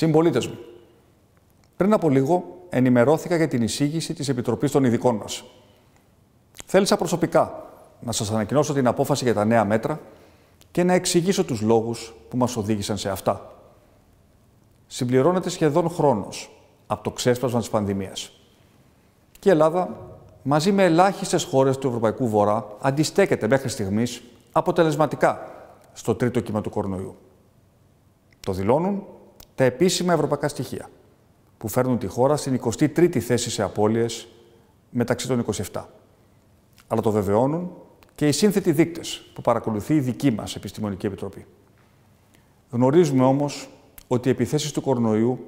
Συμπολίτες μου, πριν από λίγο ενημερώθηκα για την εισήγηση της Επιτροπής των Ειδικών μας. Θέλησα προσωπικά να σας ανακοινώσω την απόφαση για τα νέα μέτρα και να εξηγήσω τους λόγους που μας οδήγησαν σε αυτά. Συμπληρώνεται σχεδόν χρόνος από το ξέσπασμα της πανδημίας. Και η Ελλάδα, μαζί με ελάχιστες χώρες του Ευρωπαϊκού Βορρά, αντιστέκεται μέχρι στιγμής αποτελεσματικά στο τρίτο κύμα του κορονοϊού. Το δηλώνουν τα επίσημα ευρωπαϊκά στοιχεία, που φέρνουν τη χώρα στην 23η θέση σε απώλειες μεταξύ των 27. Αλλά το βεβαιώνουν και οι σύνθετοι δείκτες που παρακολουθεί η δική μας Επιστημονική Επιτροπή. Γνωρίζουμε όμως ότι οι επιθέσεις του κορονοϊού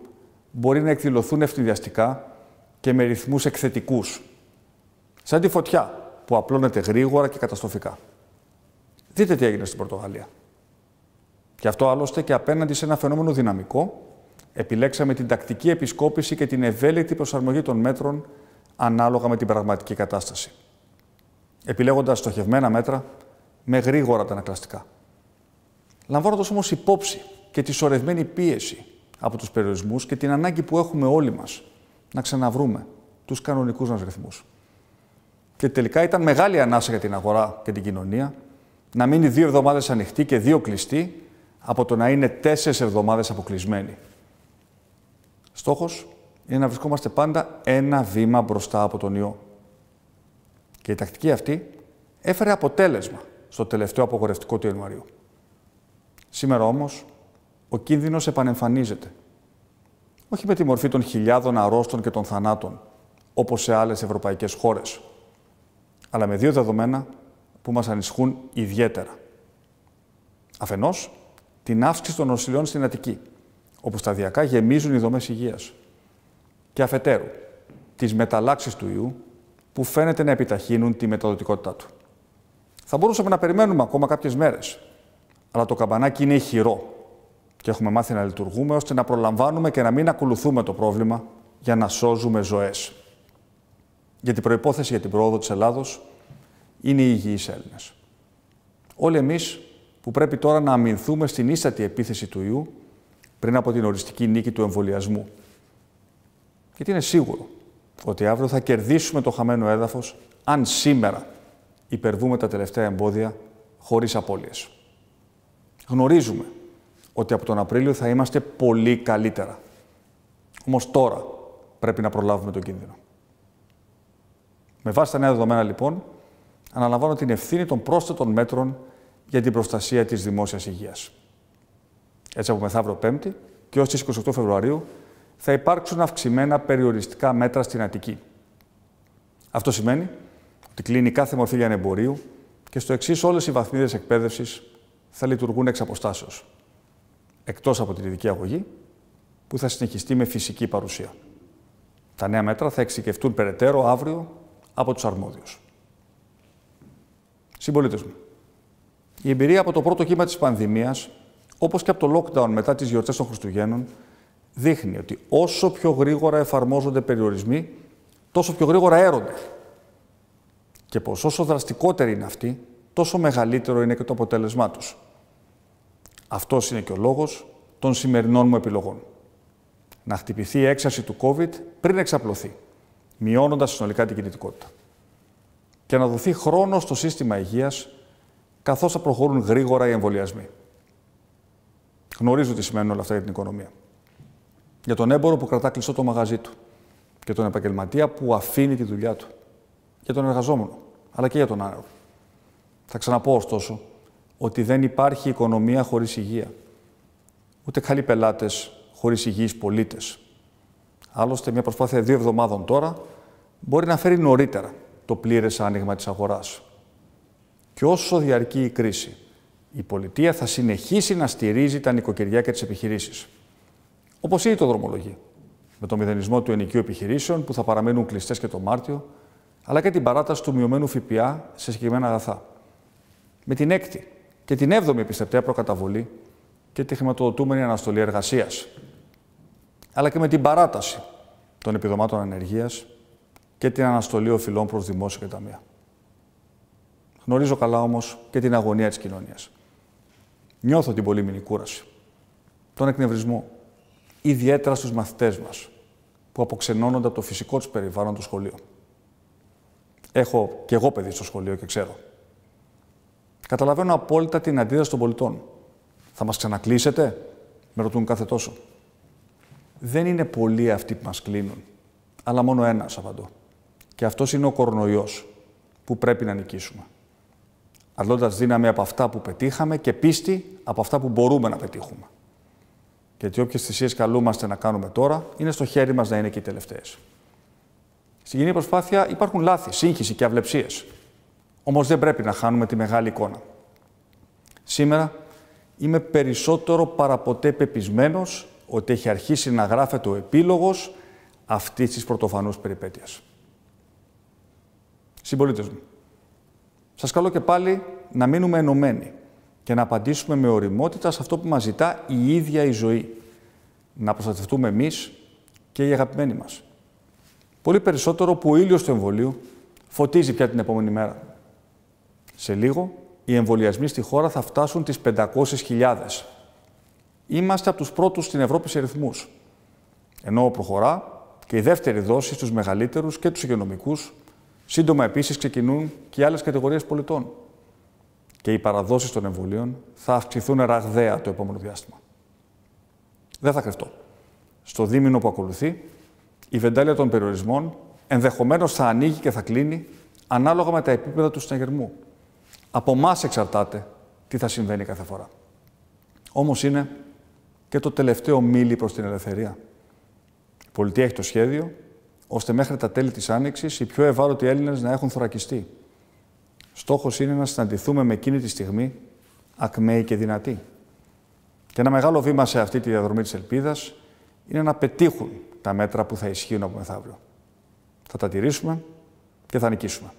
μπορεί να εκδηλωθούν ευνηδιαστικά και με ρυθμούς εκθετικούς, σαν τη φωτιά που απλώνεται γρήγορα και καταστροφικά. Δείτε τι έγινε στην Πορτογαλία. Και αυτό άλλωστε και απέναντι σε ένα φαινόμενο δυναμικό, επιλέξαμε την τακτική επισκόπηση και την ευέλικτη προσαρμογή των μέτρων ανάλογα με την πραγματική κατάσταση. Επιλέγοντας στοχευμένα μέτρα με γρήγορα τα ανακλαστικά. Λαμβάνοντας όμως υπόψη και τη σωρευμένη πίεση από τους περιορισμούς και την ανάγκη που έχουμε όλοι μας να ξαναβρούμε τους κανονικούς μας ρυθμούς. Και τελικά ήταν μεγάλη ανάσα για την αγορά και την κοινωνία να μείνει δύο εβδομάδες ανοιχτή και δύο κλειστή από το να είναι τέσσερις εβδομάδες αποκλεισμένοι. Στόχος είναι να βρισκόμαστε πάντα ένα βήμα μπροστά από τον ιό. Και η τακτική αυτή έφερε αποτέλεσμα στο τελευταίο απογορευτικό του Ιανουαρίου. Σήμερα όμως ο κίνδυνος επανεμφανίζεται. Όχι με τη μορφή των χιλιάδων αρρώστων και των θανάτων, όπως σε άλλες ευρωπαϊκές χώρες, αλλά με δύο δεδομένα που μας ανισχούν ιδιαίτερα. Αφενός, την αύξηση των νοσηλιών στην Αττική, όπου σταδιακά γεμίζουν οι δομές υγείας. Και αφετέρου, τις μεταλλάξεις του ιού, που φαίνεται να επιταχύνουν τη μεταδοτικότητά του. Θα μπορούσαμε να περιμένουμε ακόμα κάποιες μέρες, αλλά το καμπανάκι είναι ηχηρό και έχουμε μάθει να λειτουργούμε ώστε να προλαμβάνουμε και να μην ακολουθούμε το πρόβλημα για να σώζουμε ζωές. Γιατί η προϋπόθεση για την πρόοδο της Ελλάδος είναι οι υγιείς Έλληνες. Όλοι εμείς που πρέπει τώρα να αμυνθούμε στην ίστατη επίθεση του ιού πριν από την οριστική νίκη του εμβολιασμού. Γιατί είναι σίγουρο ότι αύριο θα κερδίσουμε το χαμένο έδαφος αν σήμερα υπερβούμε τα τελευταία εμπόδια χωρίς απώλειες. Γνωρίζουμε ότι από τον Απρίλιο θα είμαστε πολύ καλύτερα. Όμως τώρα πρέπει να προλάβουμε τον κίνδυνο. Με βάση τα νέα δεδομένα, λοιπόν, αναλαμβάνω την ευθύνη των πρόσθετων μέτρων για την προστασία της δημόσιας υγείας. Έτσι, από μεθαύριο Πέμπτη και ως τις 28 Φεβρουαρίου θα υπάρξουν αυξημένα περιοριστικά μέτρα στην Αττική. Αυτό σημαίνει ότι κλείνει κάθε μορφή λιανεμπορίου και στο εξής όλες οι βαθμίδες εκπαίδευσης θα λειτουργούν εξ αποστάσεως, εκτός από την ειδική αγωγή, που θα συνεχιστεί με φυσική παρουσία. Τα νέα μέτρα θα εξοικευτούν περαιτέρω αύριο από τους αρμόδιους. Συμπολίτες μου, η εμπειρία από το πρώτο κύμα της πανδημίας, όπως και από το lockdown μετά τις γιορτές των Χριστουγέννων, δείχνει ότι όσο πιο γρήγορα εφαρμόζονται περιορισμοί, τόσο πιο γρήγορα έρονται. Και πως όσο δραστικότεροι είναι αυτοί, τόσο μεγαλύτερο είναι και το αποτέλεσμά τους. Αυτός είναι και ο λόγος των σημερινών μου επιλογών. Να χτυπηθεί η έξαρση του COVID πριν εξαπλωθεί, μειώνοντας συνολικά την κινητικότητα. Και να δοθεί χρόνος στο σύστημα υγείας καθώς θα προχωρούν γρήγορα οι εμβολιασμοί. Γνωρίζω τι σημαίνουν όλα αυτά για την οικονομία. Για τον έμπορο που κρατά κλειστό το μαγαζί του. Για τον επαγγελματία που αφήνει τη δουλειά του. Για τον εργαζόμενο, αλλά και για τον άνεργο. Θα ξαναπώ ωστόσο ότι δεν υπάρχει οικονομία χωρίς υγεία. Ούτε καλοί πελάτες χωρίς υγιείς πολίτες. Άλλωστε, μια προσπάθεια δύο εβδομάδων τώρα μπορεί να φέρει νωρίτερα το πλήρες άνοιγμα της αγοράς. Και όσο διαρκεί η κρίση, η πολιτεία θα συνεχίσει να στηρίζει τα νοικοκυριά και τις επιχειρήσεις. Όπως ήδη το δρομολογεί. Με το μηδενισμό του ενοικίου επιχειρήσεων που θα παραμένουν κλειστές και το Μάρτιο, αλλά και την παράταση του μειωμένου ΦΠΑ σε συγκεκριμένα αγαθά. Με την έκτη και την έβδομη επιστευτέα προκαταβολή και τη χρηματοδοτούμενη αναστολή εργασίας. Αλλά και με την παράταση των επιδομάτων ανεργίας και την αναστολή οφειλών προς δημόσια και ταμεία. Γνωρίζω καλά όμως και την αγωνία της κοινωνίας. Νιώθω την πολύμηνη κούραση, τον εκνευρισμό, ιδιαίτερα στους μαθητές μας, που αποξενώνονται από το φυσικό τους περιβάλλον το σχολείο. Έχω και εγώ παιδί στο σχολείο και ξέρω. Καταλαβαίνω απόλυτα την αντίδραση των πολιτών. Θα μας ξανακλείσετε, με ρωτούν κάθε τόσο. Δεν είναι πολλοί αυτοί που μας κλείνουν, αλλά μόνο ένας απαντώ. Και αυτός είναι ο κορονοϊός, που πρέπει να νικήσουμε. Αλλώντας δύναμη από αυτά που πετύχαμε και πίστη από αυτά που μπορούμε να πετύχουμε. Γιατί όποιες θυσίες καλούμαστε να κάνουμε τώρα, είναι στο χέρι μας να είναι και οι τελευταίες. Στην κοινή προσπάθεια υπάρχουν λάθη, σύγχυση και αυλεψίες. Όμως δεν πρέπει να χάνουμε τη μεγάλη εικόνα. Σήμερα είμαι περισσότερο παραποτέ πεπισμένος ότι έχει αρχίσει να γράφεται ο επίλογος αυτής της πρωτοφανούς περιπέτειας. Συμπολίτες μου, σας καλώ και πάλι να μείνουμε ενωμένοι και να απαντήσουμε με οριμότητα σε αυτό που μας ζητά η ίδια η ζωή. Να προστατευτούμε εμείς και οι αγαπημένοι μας. Πολύ περισσότερο που ο ήλιος του εμβολίου φωτίζει πια την επόμενη μέρα. Σε λίγο, οι εμβολιασμοί στη χώρα θα φτάσουν τις 500.000. Είμαστε από τους πρώτους στην Ευρώπη σε ρυθμούς. Ενώ προχωρά και η δεύτερη δόση στους μεγαλύτερους και τους υγειονομικούς, σύντομα επίσης ξεκινούν και οι άλλες κατηγορίες πολιτών και οι παραδόσεις των εμβολίων θα αυξηθούν ραγδαία το επόμενο διάστημα. Δεν θα κρυφτώ. Στο δίμηνο που ακολουθεί, η βεντάλια των περιορισμών ενδεχομένως θα ανοίγει και θα κλείνει ανάλογα με τα επίπεδα του συναγερμού. Από εμάς εξαρτάται τι θα συμβαίνει κάθε φορά. Όμως είναι και το τελευταίο μίλι προς την ελευθερία. Η πολιτεία έχει το σχέδιο ώστε μέχρι τα τέλη της Άνοιξης οι πιο ευάλωτοι Έλληνες να έχουν θωρακιστεί Στόχος είναι να συναντηθούμε με εκείνη τη στιγμή ακμαίοι και δυνατοί. Και ένα μεγάλο βήμα σε αυτή τη διαδρομή της ελπίδας είναι να πετύχουν τα μέτρα που θα ισχύουν από μεθαύριο. Θα τα τηρήσουμε και θα νικήσουμε.